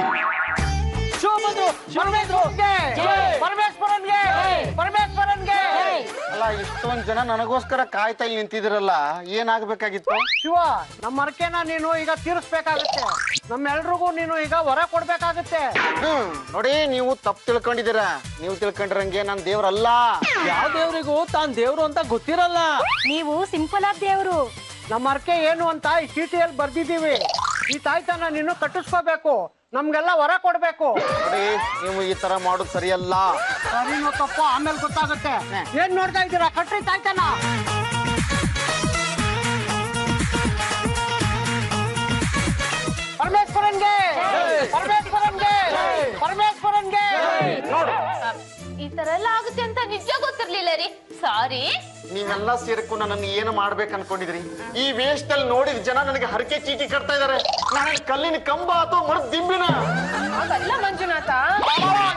ಇಷ್ಟೊಂದ್ ಜನ ನನಗೋಸ್ಕರ ಕಾಯ್ತಾ ಇಲ್ಲಿ ನಿಂತಿದಿರಲ್ಲ ಏನಾಗ್ಬೇಕಾಗಿತ್ತು? ಶಿವ ನಮ್ಮ ಅರ್ಕೆನ ನೀನು ಈಗ ತೀರಿಸ್ಬೇಕಾಗುತ್ತೆ. ನಮ್ಮೆಲ್ರಿಗೂ ನೀನು ಈಗ ಹೊರ ಕೊಡ್ಬೇಕಾಗುತ್ತೆ. ಹ್ಮ್ ನೋಡಿ ನೀವು ತಪ್ಪು ತಿಳ್ಕೊಂಡಿದ್ದೀರಾ? ನೀವು ತಿಳ್ಕೊಂಡಿರಂಗೆ ನಾನ್ ದೇವ್ರಲ್ಲ. ಯಾವ ದೇವ್ರಿಗೂ ತಾನ್ ದೇವ್ರು ಅಂತ ಗೊತ್ತಿರಲ್ಲ. ನೀವು ಸಿಂಪಲ್ ಆದ ದೇವ್ರು. ನಮ್ಮ ಅರ್ಕೆ ಏನು ಅಂತ ಈ ಚೀಟಿಯಲ್ಲಿ ಬರ್ದಿದ್ದೀವಿ. ಈ ತಾಯ್ತನ ನೀನು ಕಟ್ಟಿಸ್ಕೋಬೇಕು. ನಮ್ಗೆಲ್ಲ ಹೊರ ಕೊಡ್ಬೇಕು. ನೋಡಿ ನೀವು ಈ ತರ ಮಾಡೋದು ಸರಿಯಲ್ಲ. ಸರಿನೋ ತಪ್ಪು ಆಮೇಲೆ ಗೊತ್ತಾಗುತ್ತೆ. ಏನ್ ನೋಡ್ತಾ ಇದ್ದೀರಾ? ಕಟ್ರಿ ತಾಯ್ತನ. ಪರಮೇಶ್ವರನ್ಗೆ ಪರಮೇಶ್ವರನ್ಗೆ ಪರಮೇಶ್ವರನ್ಗೆ. ನೋಡು. ಈ ತರ ಎಲ್ಲ ಆಗುತ್ತೆ ಅಂತ ನಿಜ ಗೊತ್ತಿರ್ಲಿಲ್ಲ ರೀ. ಸಾರಿ ನೀವೆಲ್ಲ ಸೇರ್ಕೊಂಡು ನನ್ನ ಏನು ಮಾಡ್ಬೇಕು ಅನ್ಕೊಂಡಿದ್ರಿ ಈ ವೇಷದಲ್ಲಿ ನೋಡಿದ ಜನ ನನಗೆ ಹರಕೆ ಚೀಟಿ ಕಟ್ತಾ ಇದಾರೆ ನಾನು ಕಲ್ಲಿನ ಕಂಬ ಅಥವಾ ಮರದ ದಿಂಬಿನ? ಹಾಗಲ್ಲ ಮಂಜುನಾಥ.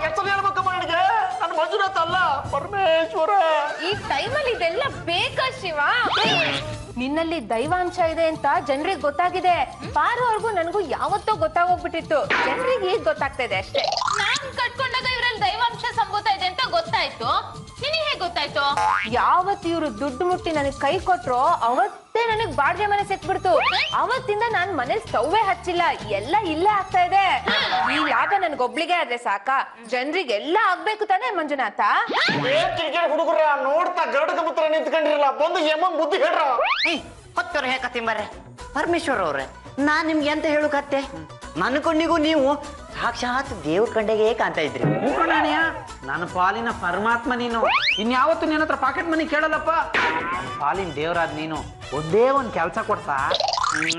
ಹೆಸರು ಹೇಳ್ಬೇಕಮ್ಮ ನನಗೆ. ನಾನು ಮಂಜುನಾಥ ಅಲ್ಲ ಪರಮೇಶ್ವರ. ಈ ಟೈಮಲ್ಲಿ ಇದೆಲ್ಲ ಬೇಕಾ ಶಿವ? ನಿನ್ನಲ್ಲಿ ದೈವಾಂಶ ಇದೆ ಅಂತ ಜನರಿಗೆ ಗೊತ್ತಾಗಿದೆ. ಪಾರು ಅವ್ರಿಗೂ ನನಗೂ ಯಾವತ್ತೋ ಗೊತ್ತಾಗೋಗ್ಬಿಟ್ಟಿತ್ತು. ಜನರಿಗೆ ಈಗ ಗೊತ್ತಾಗ್ತಾ ಇದೆ ಅಷ್ಟೇ. ಗೊತ್ತಾಯ್ತು? ನಿನಗೆ ಹೇಗೆ ಗೊತ್ತಾಯ್ತು? ಯಾವತ್ ಇವರು ದುಡ್ಡು ಮುಟ್ಟಿ ನನಗೆ ಕೈ ಕೊಟ್ರೋ ಅವತ್ತೇ ನನಗ್ ಬಾಡಿಗೆ ಮನೆ ಸಿಕ್ಬಿಡ್ತು ಅವತ್ತಿಂದ ನಾನ್ ಮನೆ ಸ್ಟವ್ವೇ ಹಚ್ಚಿಲ್ಲ. ಎಲ್ಲ ಇಲ್ಲೇ ಆಗ್ತಾ ಇದೆ. ಈ ಲಾಭ ನನ್ಗೊಬ್ಳಿಗೆ ಆದ್ರೆ ಸಾಕ? ಜನರಿಗೆಲ್ಲ ಆಗ್ಬೇಕು ತಾನೇ ಮಂಜುನಾಥ? ಹುಡುಗರ ನೋಡ್ತಾ ಗರಡ ಮುತ್ರ ನಿಂತ್ಕೊಂಡಿರಲ್ಲ ಬಂದು ಯಮನ್ ಬುದ್ಧಿ ಹೇಳ್ರ? ಹೊತ್ತವ್ರು ಪರಮೇಶ್ವರ್ ಅವ್ರೆ ನಾನ್ ನಿಮ್ಗೆ ಎಂತ ಹೇಳುಕತ್ತೆ ನನ್ಕೊಂಡಿಗೂ ನೀವು ಸಾಕ್ಷಾತ್ ದೇವ್ರ ಕಂಡೆಗೆ ಕಾಣ್ತಾ ಇದ್ರಿ. ಮೂಕಣಾಣಿಯ ನನ್ನ ಪಾಲಿನ ಪರಮಾತ್ಮ ನೀನು. ಇನ್ಯಾವತ್ತು ನಿನ್ನ ಹತ್ರ ಪಾಕೆಟ್ ಮನಿ ಕೇಳಲ್ಲಪ್ಪ? ನನ್ನ ಪಾಲಿನ ದೇವರಾದ ನೀನು ಒಂದೇ ಒಂದ್ ಕೆಲಸ ಕೊಡ್ತಾ?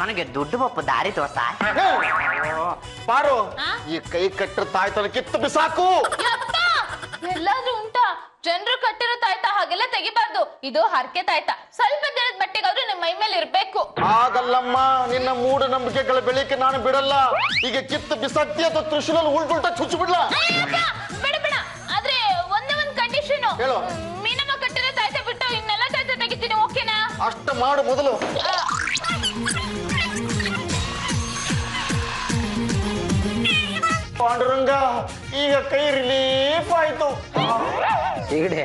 ನನಗೆ ದುಡ್ಡು ಬಪ್ಪ ದಾರಿ ತೋರ್ಸ ಪಾರು ಈ ಕೈ ಕಟ್ಟ ತಾಯ್ತನ ಕಿತ್ತು ಬಿಸಾಕು. ಎಲ್ಲಾದ್ರೂ ಜನರು ಕಟ್ಟಿರೋ ತಾಯ್ತ ಹಾಗೆಲ್ಲ ತೆಗಿಬಾರ್ದು. ಇದು ಹರಕೆ ತಾಯ್ತ. ಸ್ವಲ್ಪ ದಿನದ ಬಟ್ಟೆಗಾದ್ರೂ ನಿಮ್ ಮೈ ಮೇಲೆ ಇರ್ಬೇಕು. ಆಗಲ್ಲಮ್ಮ ನಿನ್ನ ಮೂಢನಂಬಿಕೆಗಳ ಬೆಳಿಗ್ಗೆ ನಾನು ಬಿಡಲ್ಲ. ಈಗ ಕಿತ್ತು ಬಿಸಕ್ತಿ ಅಥವಾ ತ್ರಿಶೂಲಲ್ಲಿ ಉಲ್ಟುಲ್ಟ ಚುಚ್ಚು ಬಿಡ್ಲ? ಬೇಡ ಬೇಡ ಆದ್ರೆ ಒಂದೇ ಒಂದ್ ಕಂಡೀಷನ್ ಹೇಳು. ಮೀನಮ್ಮ ಕಟ್ಟಿರೋ ತಾಯ್ತ ಬಿಟ್ಟು ಇನ್ನೆಲ್ಲ ತಾಯ್ತ ತೆಗಿತೀನಿ ಓಕೆನಾ ಅಷ್ಟ ಮಾಡು ಮೊದಲು. ಈಗ ಕೈ ರಿಲೀಫ್ ಆಯ್ತು. ಸೀಗಡೆ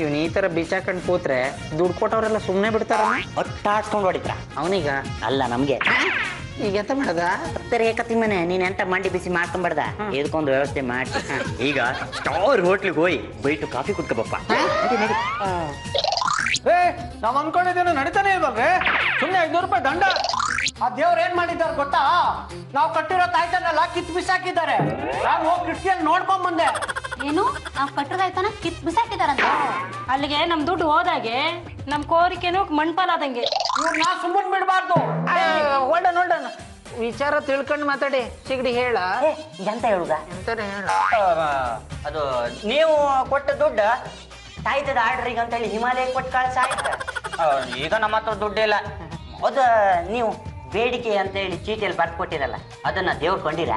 ಇವ್ನ ಈ ತರ ಬಿಚ್ಚಾಕೊಂಡ್ ಕೂತ್ರೆ ದುಡ್ಡು ಕೊಟ್ಟವ್ರೆಲ್ಲ ಸುಮ್ನೆ ಬಿಡ್ತಾರ ಒಟ್ಟಾಡ್ಸ್ಕೊಂಡು ಹೊಡಿತ್ರ. ಅವನೀಗ? ಅಲ್ಲ ನಮ್ಗೆ. ಈಗ ಎಂತ ಮಾಡದ? ಸರಿ ಏಕತಿ ಮನೆ ನೀನ್ ಎಂತ ಮಂಡಿ ಬಿಸಿ ಮಾಡ್ಕೊಂಬಾರ್ದ? ಇದಕ್ಕೊಂದು ವ್ಯವಸ್ಥೆ ಮಾಡಿ. ಈಗ ಸ್ಟಾರ್ ಹೋಟ್ಲಿಗೆ ಹೋಗಿ ಬೈಟು ಕಾಫಿ ಕುಡ್ಕೋಬಪ್ಪ ಏ ನಾವ್ ಅನ್ಕೊಂಡಿದ್ದೇನು ನಡೀತಾನೆ ಇಲ್ವಲ್ರಿ ಸುಮ್ನೆ ಐದ್ನೂರು ರೂಪಾಯಿ ದಂಡ. ಆ ದೇವ್ರ ಏನ್ ಮಾಡಿದ್ದಾರೆ ಗೊತ್ತಾ? ನಾವು ಕಟ್ಟಿರೋ ತಾಯ್ತನೆಲ್ಲ ಕಿತ್ ಬಿಸಾಕಿದ್ದಾರೆ. ನಾನು ಹೋಗಿ ಕಿಟಕಿಯಲ್ಲಿ ನೋಡ್ಕೊಂಡ್ ಬಂದೆ. ಏನು? ನಾವು ಕಟ್ಟದಾಯ್ತಾನ ಕಿತ್ ಬಿಸಾಕಿದಾರಂತ? ಅಲ್ಲಿಗೆ ನಮ್ ದುಡ್ಡು ಹೋದಾಗೆ ನಮ್ ಕೋರಿಕೆನು ಮಣ್ಪಾಲಾದಂಗೆ. ನಾ ಸುಮ್ಮನೆ ಬಿಡಬಾರ್ದು. ಒಳ್ಳೆ ಹೊಲ್ಡನ್ ವಿಚಾರ ತಿಳ್ಕೊಂಡು ಮಾತಾಡಿ ಸಿಗಡಿ ಹೇಳ. ಎಂತ ಹೇಳುದ? ಎಂತಾನೆ ಹೇಳ. ಅದು ನೀವು ಕೊಟ್ಟ ದುಡ್ಡು ತಾಯ್ತದ ಆರ್ಡ್ರಿಗೆ ಅಂತೇಳಿ ಹಿಮಾಲಯ ಕೊಟ್ಟು ಕಳ್ಸಾಯ್ತು ಈಗ ನಮ್ಮ ಹತ್ರ ದುಡ್ಡಿಲ್ಲ. ಅದು ನೀವು ಬೇಡಿಕೆ ಅಂತೇಳಿ ಚೀಟಿಯಲ್ಲಿ ಬರ್ದು ಕೊಟ್ಟಿರಲ್ಲ ಅದನ್ನ ದೇವ್ರು ಕೊಂಡಿರ?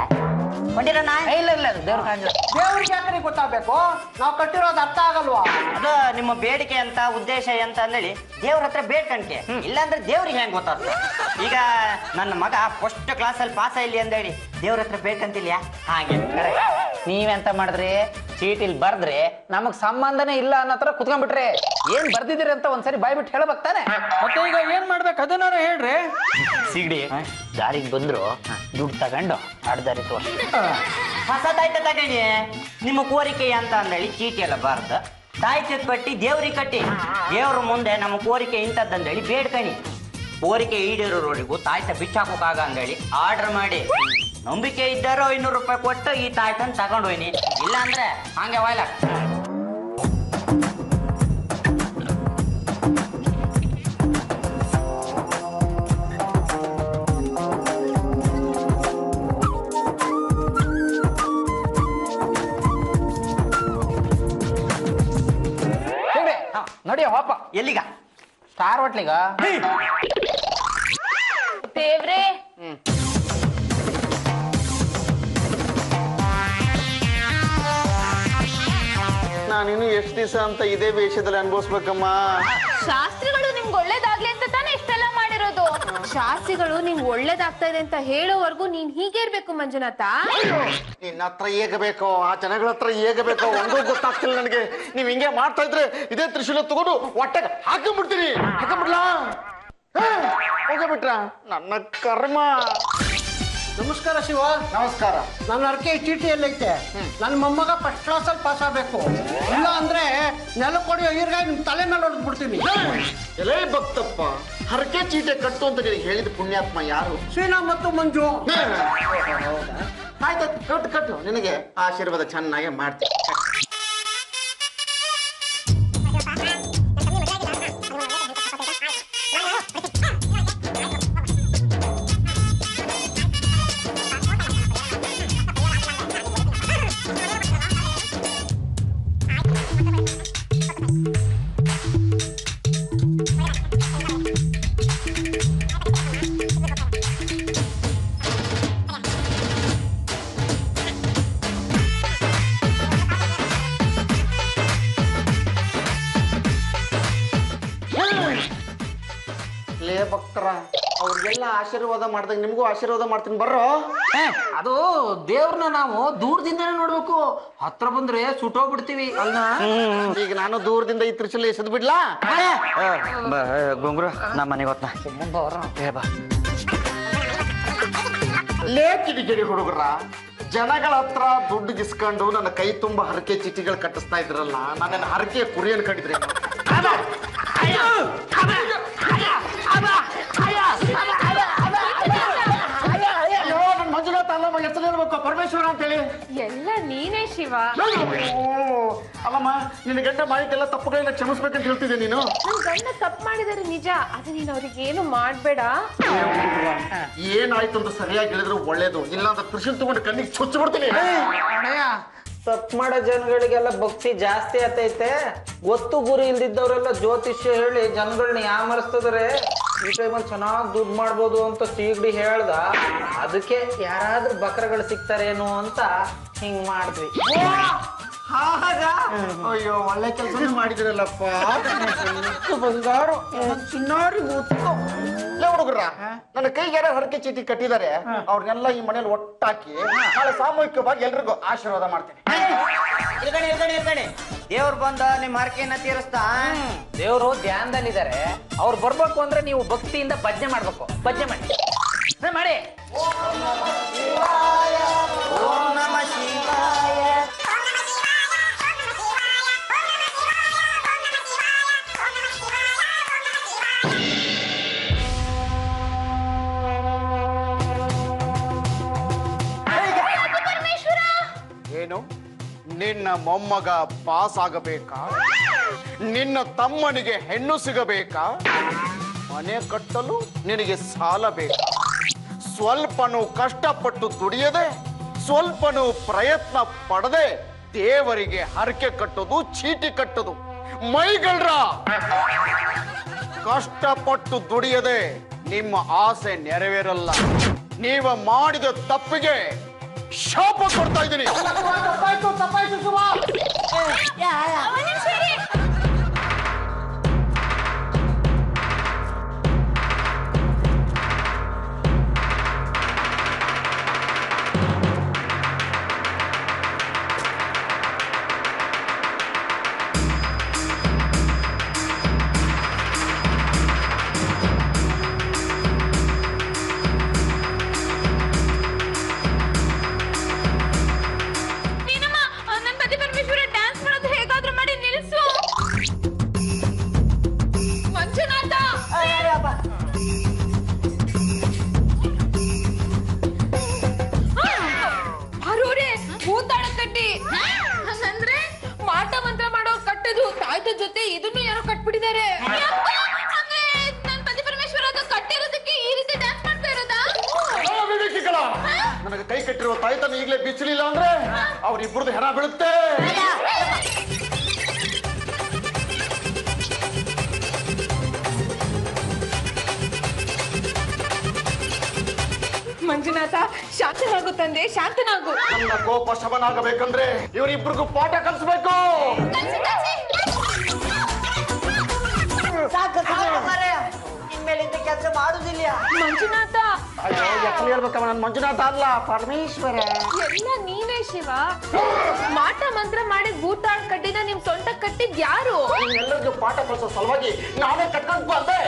ನಾ ಇಲ್ಲ ಇಲ್ಲ ದೇವ್ರ ಕಾಣಿಲ್ಲ ದೇವ್ರಿಗೆ ಯಾಕ್ರಿ ಗೊತ್ತಾಗಬೇಕು? ನಾವು ಕಟ್ಟಿರೋದು ಅರ್ಥ ಆಗಲ್ವಾ? ಅದು ನಿಮ್ಮ ಬೇಡಿಕೆ ಅಂತ ಉದ್ದೇಶ ಎಂತ ಅಂದೇಳಿ ದೇವ್ರ ಹತ್ರ ಬೇಡ್ಕಣ್ಕೆ. ಇಲ್ಲಾಂದ್ರೆ ದೇವ್ರಿಗೆ ಹೆಂಗ್ ಗೊತ್ತಾಗ್ತದೆ? ಈಗ ನನ್ನ ಮಗ ಫಸ್ಟ್ ಕ್ಲಾಸಲ್ಲಿ ಪಾಸ್ ಇಲ್ಲಿ ಅಂದೇಳಿ ದೇವ್ರ ಹತ್ರ ಬೇಕಂತಿಲ್ಯಾ? ಹಾಗೆ ನೀವೆಂತ ಮಾಡಿದ್ರಿ? ಚೀಟಿಲ್ ಬರ್ದ್ರೆ ನಮಗ್ ಸಂಬಂಧನೇ ಇಲ್ಲ ಅನ್ನೋ ತರ ಕುತ್ಕೊಂಡ್ಬಿಟ್ರೆ. ಏನ್ ಬರ್ದಿದ್ದೀರಿ ಅಂತ ಒಂದ್ಸರಿ ಬಾಯ್ಬಿಟ್ಟು ಹೇಳ್ಬೇಕು ತಾನೆ. ಮತ್ತೆ ಈಗ ಏನ್ ಮಾಡ್ಬೇಕು? ಅದನ್ನ ಹೇಳ್ರಿ. ಸಿಗಡಿ ದಾರಿಗೆ ಬಂದ್ರು ದುಡ್ಡು ತಗೊಂಡು ಅಡ್ದಾರಿ ತೋರ್ಸಿ. ಹೊಸದಾಯ್ತ ತಗೊಂಡಿ? ನಿಮ್ಮ ಕೋರಿಕೆ ಅಂತ ಅಂದೇಳಿ ಚೀಟಿ ಎಲ್ಲ ಬಾರ್ದು. ತಾಯ್ತಿ ಕಟ್ಟಿ ದೇವ್ರಿಗೆ ಕಟ್ಟಿ. ದೇವ್ರ ಮುಂದೆ ನಮ್ಮ ಕೋರಿಕೆ ಇಂಥದ್ದಂದೇಳಿ ಬೇಡ್ಕಣಿ. ಕೋರಿಕೆ ಈಡೇರೋರಿಗೂ ತಾಯ್ತ ಬಿಚ್ಚಾಕೋಕಾಗ ಅಂದೇಳಿ ಆರ್ಡರ್ ಮಾಡಿ. ನಂಬಿಕೆ ಇದ್ದಾರೋ ಐನೂರು ರೂಪಾಯಿ ಕೊಟ್ಟು ಈ ತಾಯ್ತನ್ ತಗೊಂಡು ಹೋಯ್ನಿ. ಇಲ್ಲ ಅಂದ್ರೆ ಹಂಗೆ ವಾಯ್ಲ. ನೋಡಿ ಹೋಪ ಎಲ್ಲಿಗ? ಸ್ಟಾರ್ ಹೋಟ್ಲಿಗ ದೇವ್ರೇ ನಾನಿನ್ನು ಎಷ್ಟು ದಿವಸ ಅಂತ ಇದೇ ವೇಷದಲ್ಲಿ ಅನ್ಭವಿಸ್ಬೇಕಮ್ಮ. ಶಾಸ್ತ್ರಿಗಳು ನಿಮ್ಗೆ ಒಳ್ಳೇದಾಗ್ಲಿ ಅಂತ ತಾನೇ ಇಷ್ಟೆಲ್ಲ ಮಾಡಿರೋದು. ಶಾಸ್ತ್ರಿಗಳು ನಿಮ್ಗೆ ಒಳ್ಳೇದಾಗ್ತಾ ಇದೆ ಅಂತ ಹೇಳೋವರೆಗೂ ನೀನ್ ಹೀಗೆ ಇರ್ಬೇಕು ಮಂಜುನಾಥ. ನಿನ್ನ ಹತ್ರ ಹೇಗಬೇಕು ಆ ಜನಗಳ ಹತ್ರ ಹೇಗಬೇಕು ಒಂದು ಗೊತ್ತಾಗ್ತಿಲ್ಲ ನನಗೆ. ನೀವ್ ಹಿಂಗೆ ಮಾಡ್ತಾ ಇದ್ರೆ ಇದೇ ತ್ರಿಶೂಲ ತಗೊಂಡು ಹೊಟ್ಟೆಗೆ ಹಾಕೊಂಡ್ಬಿಡ್ತೀನಿ ಹಾಕೊಂಡ್ಬಿಡ್ಲಾ ಹೋಗಬಿಟ್ರ? ನನ್ನ ಕರ್ಮ. ನಮಸ್ಕಾರ ಶಿವ. ನಮಸ್ಕಾರ. ನನ್ನ ಅರ್ಕೆ ಚೀಟಿ ಎಲ್ಲೈತೆ. ನನ್ನ ಮೊಮ್ಮಗ ಫಸ್ಟ್ ಕ್ಲಾಸಲ್ಲಿ ಪಾಸ್ ಆಗ್ಬೇಕು. ಇಲ್ಲ ಅಂದ್ರೆ ನೆಲ ಕೊಡಿ ಹೀರ್ಗಾಗಿ ನಿಮ್ ತಲೆ ಮೇಲೆ ಹೊಡೆದು ಬಿಡ್ತೀನಿ. ಎಲೇ ಭಕ್ತಪ್ಪ ಹರಕೆ ಚೀಟೆ ಕಟ್ಟು ಅಂತ ನಿನಗೆ ಹೇಳಿದ ಪುಣ್ಯಾತ್ಮ ಯಾರು? ಶ್ರೀನಾ ಮತ್ತು ಮಂಜು. ಆಯ್ತು ಕಟ್ಟು ಕಟ್ಟು ನಿನಗೆ ಆಶೀರ್ವಾದ ಚೆನ್ನಾಗಿ ಮಾಡ್ತೀನಿ. ಭಕ್ತರ ಅವ್ರಿಗೆಲ್ಲ ಆಶೀರ್ವಾದ ಮಾಡ್ದಾಗ ನಿಮಗೂ ಆಶೀರ್ವಾದ ಮಾಡ್ತೀನಿ ಬರ್ರೋ. ಏ, ಅದು ದೇವ್ರನ್ನ ನಾವು ದೂರದಿಂದನೇ ನೋಡ್ಬೇಕು. ಹತ್ರ ಬಂದ್ರೆ ಸುಟ್ಟೋಗ್ಬಿಡ್ತೀವಿ ಅಲ್ಲ ಈಗ ನಾನು ದೂರದಿಂದ ಈ ತ್ರಿಶೂಲ ಎಸೆದ್ ಬಿಡ್ಲಾ? ಗುಂಗ್ರು ನಮ್ಮ ಮನೆಗೆ ಹೊತ್ತ ಲೇ ಕಿಡಿಕಿಡಿ ಹುಡುಗರ. ಜನಗಳ ಹತ್ರ ದುಡ್ಡು ಗಿಸ್ಕೊಂಡು ನನ್ನ ಕೈ ತುಂಬ ಹರಕೆ ಚೀಟಿಗಳು ಕಟ್ಟಿಸ್ತಾ ಇದ್ರಲ್ಲ ನನ್ನ ಹರಕೆ ಕುರಿಯನ್ನು ಅನ್ಕೊಂಡಿದ್ರಿ ಅಲ್ಲಮ್ಮ ಹೆಸರು ಹೇಳ್ಬೇಕು. ಪರಮೇಶ್ವರ ಅಂತೇಳಿ. ಎಲ್ಲ ನೀನೇ ಶಿವ. ಅಲ್ಲಮ್ಮ ನಿನ್ನ ಗಂಡ ಮಾಡಿದ್ದೆಲ್ಲ ತಪ್ಪುಗಳನ್ನ ಕ್ಷಮಿಸ್ಬೇಕಂತ ಹೇಳ್ತಿದ್ದೆ ನೀನು. ನನ್ ಗಂಡ ತಪ್ಪು ಮಾಡಿದಾರೆ ನಿಜ ಆದ್ರೆ ನೀನ್ ಅವ್ರಿಗೆ ಏನು ಮಾಡ್ಬೇಡ. ಏನಾಯ್ತು ಅಂತ ಸರಿಯಾಗಿ ಹೇಳಿದ್ರು ಒಳ್ಳೇದು. ಇಲ್ಲ ಅಂತ ತ್ರಿಶೂಲ್ ತಗೊಂಡು ಕಣ್ಣಿಗೆ ಚುಚ್ಚು ಬಿಡ್ತೀನಿ. ತಪ್ಪು ಮಾಡೋ ಜನಗಳಿಗೆಲ್ಲ ಭಕ್ತಿ ಜಾಸ್ತಿ ಆತೈತೆ. ಗೊತ್ತು ಗುರಿ ಇಲ್ದಿದ್ದವರೆಲ್ಲ ಜ್ಯೋತಿಷ್ಯ ಹೇಳಿ ಜನಗಳನ್ನ ಯಾಮರಿಸ್ತದ್ರೆ? ಈ ಟೈಮಲ್ಲಿ ಚೆನ್ನಾಗಿ ದುಡ್ಡು ಮಾಡ್ಬೋದು ಅಂತ ಸೀಗಡಿ ಹೇಳ್ದ, ಅದಕ್ಕೆ ಯಾರಾದ್ರೂ ಬಕ್ರಗಳು ಸಿಗ್ತಾರೇನೋ ಅಂತ ಹಿಂಗ್ ಮಾಡಿದ್ವಿ. ಅಯ್ಯೋ ಒಳ್ಳೆ ಕೆಲಸ ಮಾಡಿದಿರಲ್ಲಪ್ಪ? ಬಂಗಾರು ಚಿನ್ನಾರಿ ಮುತ್ತು ಹುಡುಗರ ನನ್ನ ಕೈಗೆ ಯಾರು ಹರಕೆ ಚೀಟಿ ಕಟ್ಟಿದ್ದಾರೆ. ಅವ್ರನ್ನೆಲ್ಲ ಈ ಮನೇಲಿ ಒಟ್ಟಾಕಿ ನಾಳೆ ಸಾಮೂಹಿಕವಾಗಿ ಎಲ್ರಿಗೂ ಆಶೀರ್ವಾದ ಮಾಡ್ತೀನಿ. ಇರ್ಗಣಿ ಇರ್ಗಣಿ ಇರ್ಗಣಿ ದೇವ್ರು ಬಂದ ನಿಮ್ಮ ಹರಕೆಯನ್ನ ತೀರಿಸ್ತಾ? ದೇವ್ರು ಧ್ಯಾನದಲ್ಲಿದ್ದಾರೆ. ಅವ್ರು ಬರ್ಬೇಕು ಅಂದ್ರೆ ನೀವು ಭಕ್ತಿಯಿಂದ ಭಜನೆ ಮಾಡ್ಬೇಕು. ಭಜನೆ ಮಾಡಿ. ಮಾಡಿ. ನಿನ್ನ ಮೊಮ್ಮಗ ಪಾಸ್ ಆಗಬೇಕಾ? ನಿನ್ನ ತಮ್ಮನಿಗೆ ಹೆಣ್ಣು ಸಿಗಬೇಕಾ? ಮನೆ ಕಟ್ಟಲು ನಿನಗೆ ಸಾಲ ಬೇಕಾ? ಸ್ವಲ್ಪನೂ ಕಷ್ಟಪಟ್ಟು ದುಡಿಯದೆ, ಸ್ವಲ್ಪನೂ ಪ್ರಯತ್ನ ಪಡದೆ ದೇವರಿಗೆ ಹರಕೆ ಕಟ್ಟೋದು, ಚೀಟಿ ಕಟ್ಟೋದು. ಮೈಗಳ್ರ! ಕಷ್ಟಪಟ್ಟು ದುಡಿಯದೆ ನಿಮ್ಮ ಆಸೆ ನೆರವೇರಲ್ಲ. ನೀವು ಮಾಡಿದ ತಪ್ಪಿಗೆ ಶಾಪ ಕೊಡ್ತಾ ಇದ್ದೀನಿ. ತಪ್ಪಾಯ್ತು ತಪ್ಪಾಯ್ತು ಶಿವ ಮಂಜುನಾಥ ಶಾಂತನಾಗು ತಂದೆ ಶಾಂತನಾಗು. ನನ್ನ ಕೋಪ ಶಮನಾಗಬೇಕಂದ್ರೆ ಇವರಿಬ್ರಿಗೂ ಪಾಠ ಕಲಿಸ್ಬೇಕು. ಸಾಕು ಇನ್ಮೇಲಿಂದ ಕೆಲಸ ಮಾಡುದಿಲ್ಲ. ಮಂಜುನಾಥ. ಅಯ್ಯೋ ಎಕ್ಕಲು ಹೇಳ್ಬೇಕಮ್ಮ ನನ್ನ ಮಂಜುನಾಥ ಅಲ್ಲ ಪರಮೇಶ್ವರ. ಎಲ್ಲ ನೀನೇ ಶಿವ. ಮಾಟ ಮಂತ್ರ ಮಾಡಿ ಭೂತಾಳ ಕಡ್ಡಿನ ನಿಮ್ ಸೊಂಟ ಕಟ್ಟಿದ್ ಯಾರು? ಎಲ್ಲರಿಗೂ ಪಾಠ ಕಲಿಸೋ ಸಲುವಾಗಿ ನಾನೇ ಕಟ್ಕೊಂಡು ಬಂದೆ.